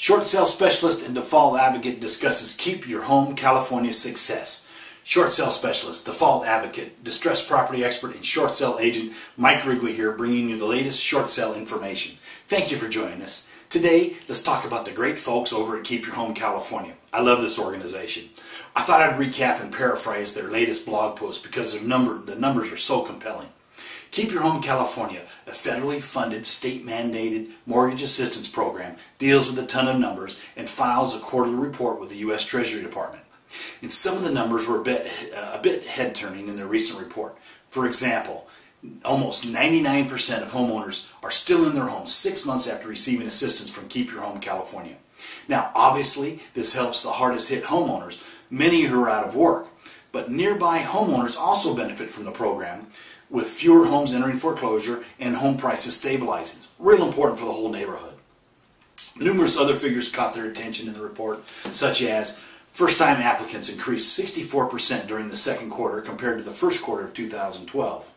Short sale specialist and default advocate discusses Keep Your Home California success. Short sale specialist, default advocate, distressed property expert, and short sale agent Mike Rigley here bringing you the latest short sale information. Thank you for joining us. Today, let's talk about the great folks over at Keep Your Home California. I love this organization. I thought I'd recap and paraphrase their latest blog post because number, the numbers are so compelling. Keep Your Home California, a federally funded, state-mandated mortgage assistance program, deals with a ton of numbers and files a quarterly report with the U.S. Treasury Department. And some of the numbers were a bit, a bit head-turning in their recent report. For example, almost 99% of homeowners are still in their homes six months after receiving assistance from Keep Your Home California. Now, obviously, this helps the hardest hit homeowners, many who are out of work. But nearby homeowners also benefit from the program with fewer homes entering foreclosure and home prices stabilizing. Real important for the whole neighborhood. Numerous other figures caught their attention in the report, such as first-time applicants increased 64% during the second quarter compared to the first quarter of 2012.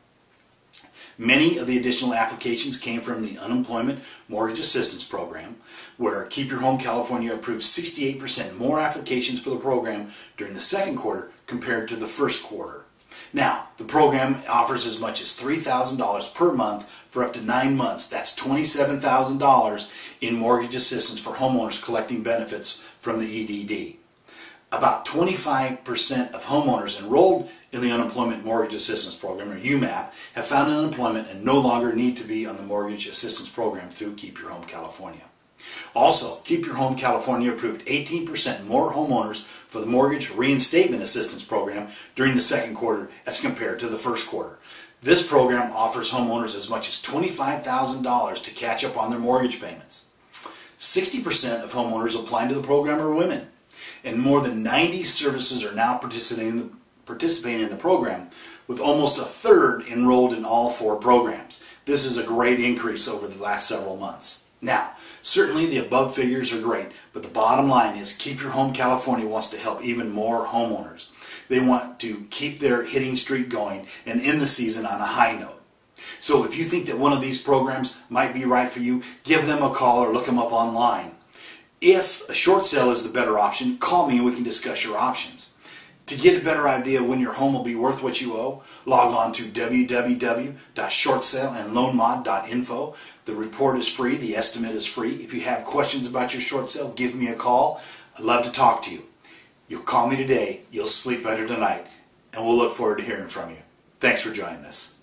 Many of the additional applications came from the Unemployment Mortgage Assistance Program, where Keep Your Home California approved 68% more applications for the program during the second quarter compared to the first quarter. Now, the program offers as much as $3,000 per month for up to nine months. That's $27,000 in mortgage assistance for homeowners collecting benefits from the EDD. About 25% of homeowners enrolled in the Unemployment Mortgage Assistance Program, or UMAP, have found unemployment and no longer need to be on the Mortgage Assistance Program through Keep Your Home California. Also, Keep Your Home California approved 18% more homeowners for the Mortgage Reinstatement Assistance Program during the second quarter as compared to the first quarter. This program offers homeowners as much as $25,000 to catch up on their mortgage payments. 60% of homeowners applying to the program are women, and more than 90 services are now participating in the, participating in the program, with almost a third enrolled in all four programs. This is a great increase over the last several months. Now, certainly the above figures are great, but the bottom line is Keep Your Home California wants to help even more homeowners. They want to keep their hitting streak going and end the season on a high note. So if you think that one of these programs might be right for you, give them a call or look them up online. If a short sale is the better option, call me and we can discuss your options. To get a better idea when your home will be worth what you owe, log on to www.shortsaleandloanmod.info. The report is free, the estimate is free. If you have questions about your short sale, give me a call. I'd love to talk to you. You'll call me today, you'll sleep better tonight, and we'll look forward to hearing from you. Thanks for joining us.